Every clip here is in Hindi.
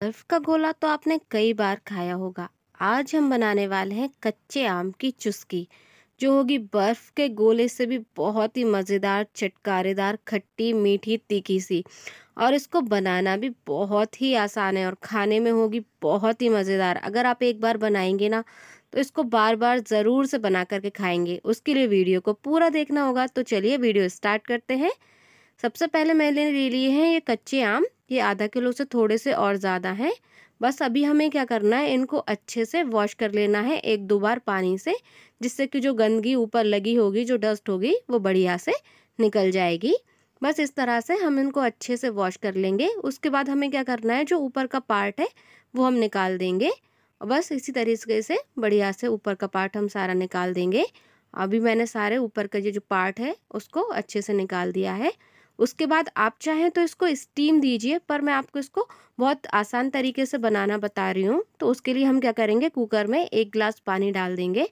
बर्फ़ का गोला तो आपने कई बार खाया होगा। आज हम बनाने वाले हैं कच्चे आम की चुस्की, जो होगी बर्फ़ के गोले से भी बहुत ही मज़ेदार, चटकारेदार, खट्टी, मीठी, तीखी सी। और इसको बनाना भी बहुत ही आसान है और खाने में होगी बहुत ही मज़ेदार। अगर आप एक बार बनाएँगे ना तो इसको बार बार ज़रूर से बना करके खाएँगे। उसके लिए वीडियो को पूरा देखना होगा। तो चलिए वीडियो स्टार्ट करते हैं। सबसे पहले मैंने ले लिए हैं ये कच्चे आम। ये आधा किलो से थोड़े से और ज़्यादा हैं। बस अभी हमें क्या करना है, इनको अच्छे से वॉश कर लेना है एक दो बार पानी से, जिससे कि जो गंदगी ऊपर लगी होगी, जो डस्ट होगी, वो बढ़िया से निकल जाएगी। बस इस तरह से हम इनको अच्छे से वॉश कर लेंगे। उसके बाद हमें क्या करना है, जो ऊपर का पार्ट है, वो हम निकाल देंगे। बस इसी तरीके से बढ़िया से ऊपर का पार्ट हम सारा निकाल देंगे। अभी मैंने सारे ऊपर का ये जो पार्ट है, उसको अच्छे से निकाल दिया है। उसके बाद आप चाहें तो इसको स्टीम दीजिए, पर मैं आपको इसको बहुत आसान तरीके से बनाना बता रही हूँ। तो उसके लिए हम क्या करेंगे कुकर में एक गिलास पानी डाल देंगे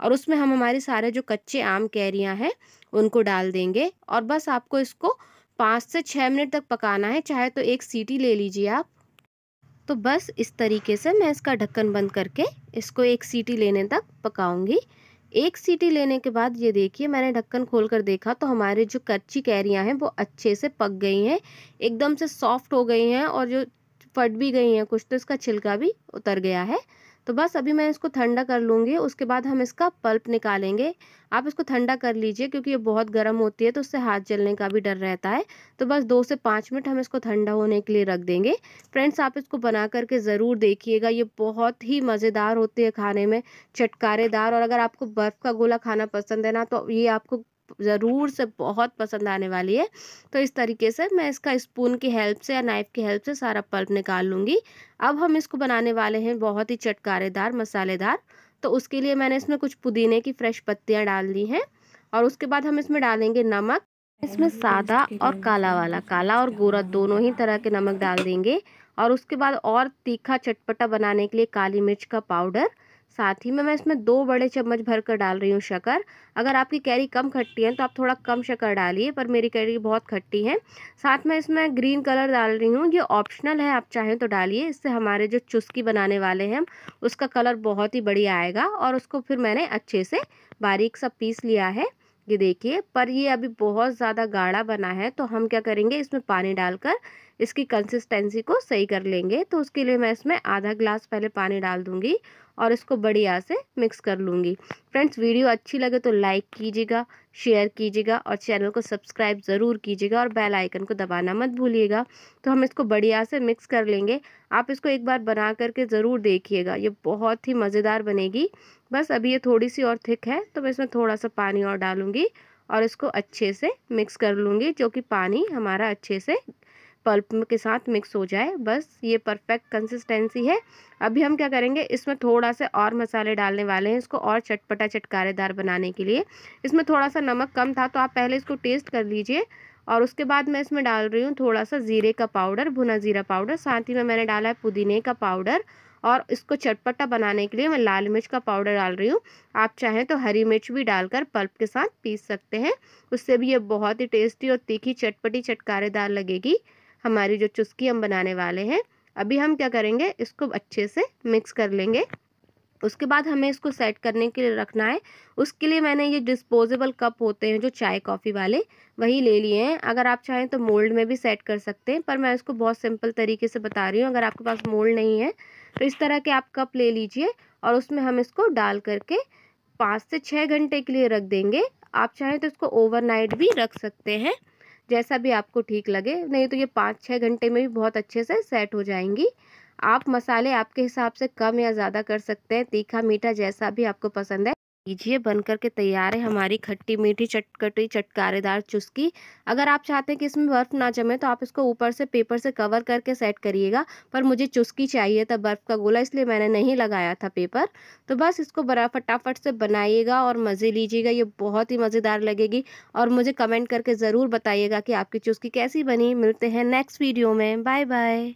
और उसमें हम हमारे सारे जो कच्चे आम कैरियाँ हैं, उनको डाल देंगे और बस आपको इसको पाँच से छः मिनट तक पकाना है, चाहे तो एक सीटी ले लीजिए आप। तो बस इस तरीके से मैं इसका ढक्कन बंद करके इसको एक सीटी लेने तक पकाऊँगी। एक सीटी लेने के बाद ये देखिए, मैंने ढक्कन खोल कर देखा तो हमारे जो कच्ची कैरियाँ हैं वो अच्छे से पक गई हैं, एकदम से सॉफ्ट हो गई हैं और जो फट भी गई हैं कुछ तो इसका छिलका भी उतर गया है। तो बस अभी मैं इसको ठंडा कर लूँगी, उसके बाद हम इसका पल्प निकालेंगे। आप इसको ठंडा कर लीजिए क्योंकि ये बहुत गर्म होती है तो उससे हाथ जलने का भी डर रहता है। तो बस दो से पाँच मिनट हम इसको ठंडा होने के लिए रख देंगे। फ्रेंड्स, आप इसको बना करके ज़रूर देखिएगा, ये बहुत ही मज़ेदार होती है खाने में, चटकारेदार और अगर आपको बर्फ़ का गोला खाना पसंद है ना तो ये आपको ज़रूर से बहुत पसंद आने वाली है। तो इस तरीके से मैं इसका स्पून की हेल्प से या नाइफ़ की हेल्प से सारा पल्प निकाल लूँगी। अब हम इसको बनाने वाले हैं बहुत ही चटकारेदार मसालेदार। तो उसके लिए मैंने इसमें कुछ पुदीने की फ्रेश पत्तियाँ डाल दी हैं और उसके बाद हम इसमें डालेंगे नमक। इसमें सादा और काला वाला काला और गोरा दोनों ही तरह के नमक डाल देंगे। और उसके बाद और तीखा चटपटा बनाने के लिए काली मिर्च का पाउडर साथ ही में मैं इसमें दो बड़े चम्मच भर कर डाल रही हूँ शक्कर। अगर आपकी कैरी कम खट्टी है तो आप थोड़ा कम शक्कर डालिए, पर मेरी कैरी बहुत खट्टी है। साथ में इसमें ग्रीन कलर डाल रही हूँ, ये ऑप्शनल है, आप चाहें तो डालिए। इससे हमारे जो चुस्की बनाने वाले हैं, उसका कलर बहुत ही बढ़िया आएगा और उसको फिर मैंने अच्छे से बारीक सा पीस लिया है। ये देखिए, पर ये अभी बहुत ज़्यादा गाढ़ा बना है तो हम क्या करेंगे, इसमें पानी डालकर इसकी कंसिस्टेंसी को सही कर लेंगे तो उसके लिए मैं इसमें आधा ग्लास पहले पानी डाल दूँगी और इसको बढ़िया से मिक्स कर लूँगी। फ्रेंड्स वीडियो अच्छी लगे तो लाइक कीजिएगा शेयर कीजिएगा और चैनल को सब्सक्राइब ज़रूर कीजिएगा और बेल आइकन को दबाना मत भूलिएगा। तो हम इसको बढ़िया से मिक्स कर लेंगे। आप इसको एक बार बना करके ज़रूर देखिएगा, ये बहुत ही मज़ेदार बनेगी। बस अभी ये थोड़ी सी और थिक है तो मैं इसमें थोड़ा सा पानी और डालूँगी और इसको अच्छे से मिक्स कर लूँगी, जो कि पानी हमारा अच्छे से पल्प के साथ मिक्स हो जाए, बस ये परफेक्ट कंसिस्टेंसी है। अभी हम क्या करेंगे, इसमें थोड़ा सा और मसाले डालने वाले हैं इसको और चटपटा चटकारेदार बनाने के लिए। इसमें थोड़ा सा नमक कम था तो आप पहले इसको टेस्ट कर लीजिए और उसके बाद मैं इसमें डाल रही हूँ थोड़ा सा ज़ीरे का पाउडर, भुना ज़ीरा पाउडर। साथ ही में मैंने डाला है पुदीने का पाउडर और इसको चटपटा बनाने के लिए मैं लाल मिर्च का पाउडर डाल रही हूँ। आप चाहें तो हरी मिर्च भी डालकर पल्प के साथ पीस सकते हैं। उससे भी ये बहुत ही टेस्टी और तीखी चटपटी चटकारेदार लगेगी। हमारी जो चुस्की हम बनाने वाले हैं, अभी हम क्या करेंगे, इसको अच्छे से मिक्स कर लेंगे। उसके बाद हमें इसको सेट करने के लिए रखना है। उसके लिए मैंने ये डिस्पोजेबल कप होते हैं, जो चाय कॉफ़ी वाले, वही ले लिए हैं। अगर आप चाहें तो मोल्ड में भी सेट कर सकते हैं, पर मैं इसको बहुत सिंपल तरीके से बता रही हूँ। अगर आपके पास मोल्ड नहीं है तो इस तरह के आप कप ले लीजिए और उसमें हम इसको डाल करके पाँच से छः घंटे के लिए रख देंगे। आप चाहें तो इसको ओवरनाइट भी रख सकते हैं। जैसा भी आपको ठीक लगे, नहीं तो ये पाँच छः घंटे में भी बहुत अच्छे से सेट हो जाएँगी। आप मसाले आपके हिसाब से कम या ज़्यादा कर सकते हैं, तीखा, मीठा जैसा भी आपको पसंद है। लीजिए बनकर के तैयार है हमारी खट्टी मीठी चटकटी चटकारेदार चुस्की। अगर आप चाहते हैं कि इसमें बर्फ़ ना जमे तो आप इसको ऊपर से, पेपर से कवर करके सेट करिएगा, पर मुझे चुस्की चाहिए था बर्फ़ का गोला, इसलिए मैंने नहीं लगाया था पेपर। तो बस इसको बड़ा फटाफट से बनाइएगा और मज़े लीजिएगा, ये बहुत ही मज़ेदार लगेगी। और मुझे कमेंट करके ज़रूर बताइएगा कि आपकी चुस्की कैसी बनी। मिलते हैं नेक्स्ट वीडियो में। Bye bye